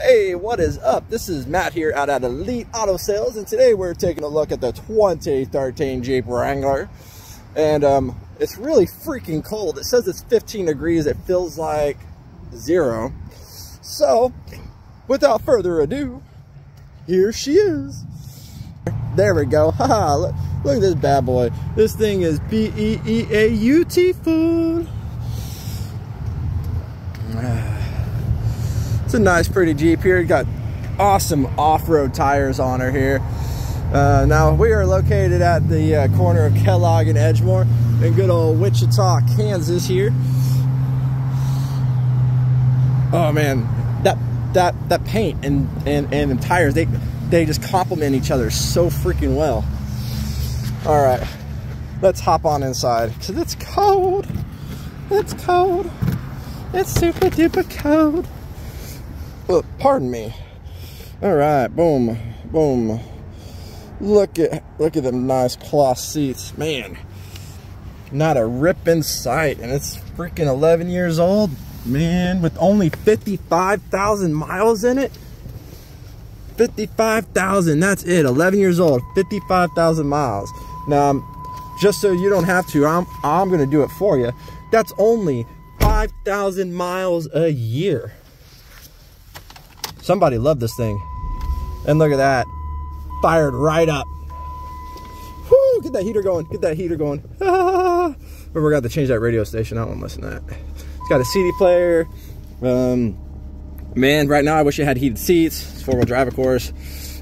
Hey, what is up? This is Matt here out at Elite Auto Sales, and today we're taking a look at the 2013 Jeep Wrangler. And um, it's really freaking cold. It says it's 15 degrees. It feels like zero. So, without further ado, here she is. There we go. Haha, look, look at this bad boy. This thing is B-E-E-A-U-T food. It's a nice, pretty Jeep here. Got awesome off-road tires on her here. Uh, now, we are located at the uh, corner of Kellogg and Edgemoor in good old Wichita, Kansas here. Oh, man. That that that paint and, and, and the tires, they, they just complement each other so freaking well. All right. Let's hop on inside because it's cold. It's cold. It's super duper cold. Oh, pardon me. All right, boom, boom. Look at look at them nice cloth seats, man. Not a rip in sight, and it's freaking 11 years old, man. With only 55,000 miles in it. 55,000. That's it. 11 years old. 55,000 miles. Now, um, just so you don't have to, I'm I'm gonna do it for you. That's only 5,000 miles a year. Somebody loved this thing. And look at that. Fired right up. Whoo, get that heater going. Get that heater going. Ah. We're going to change that radio station. I don't want to listen to that. It's got a CD player. Um, man, right now I wish it had heated seats. It's four-wheel drive, of course.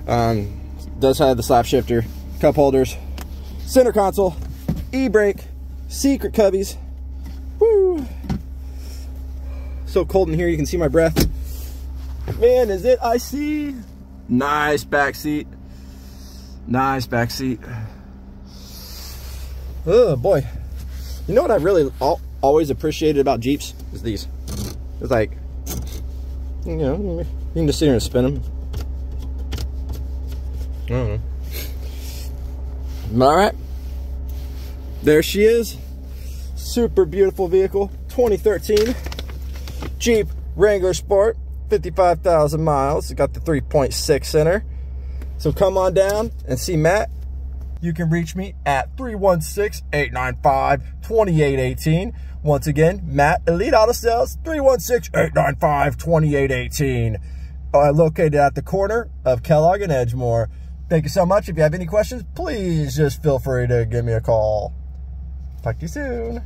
Um, does have the slap shifter, cup holders, center console, e-brake, secret cubbies. Woo! So cold in here, you can see my breath. Man, is it icy? Nice back seat. Nice back seat. Oh boy. You know what I really always appreciated about Jeeps? Is these. It's like, you know, you can just sit here and spin them. I don't know. All right. There she is. Super beautiful vehicle. 2013 Jeep Wrangler Sport. 55,000 miles. It got the 3.6 center. So come on down and see Matt. You can reach me at 316-895-2818. Once again, Matt, Elite Auto Sales, 316-895-2818. Uh, located at the corner of Kellogg and Edgemoor. Thank you so much. If you have any questions, please just feel free to give me a call. Talk to you soon.